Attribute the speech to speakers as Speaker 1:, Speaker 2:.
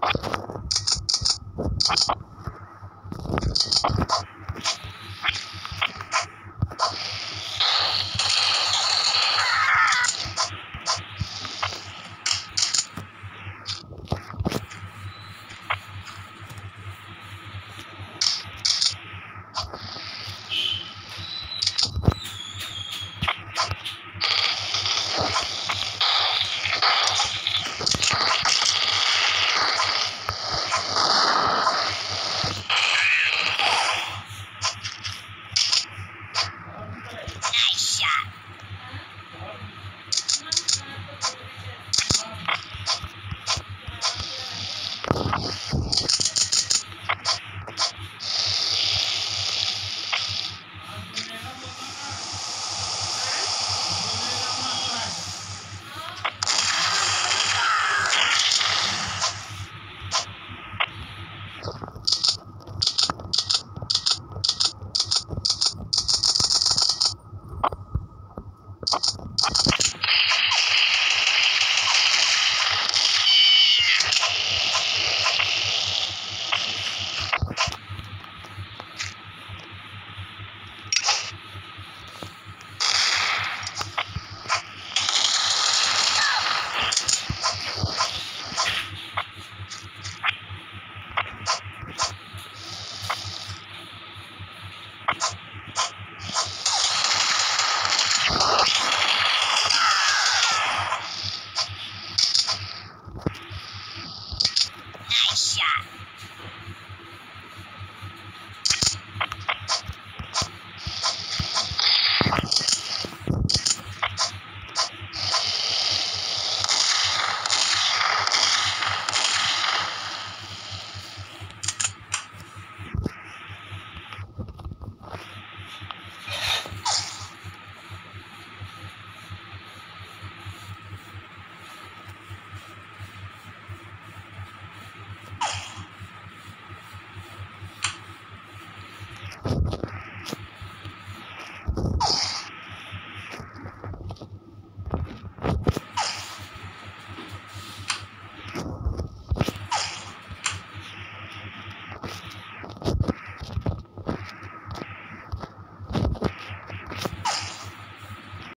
Speaker 1: あっ。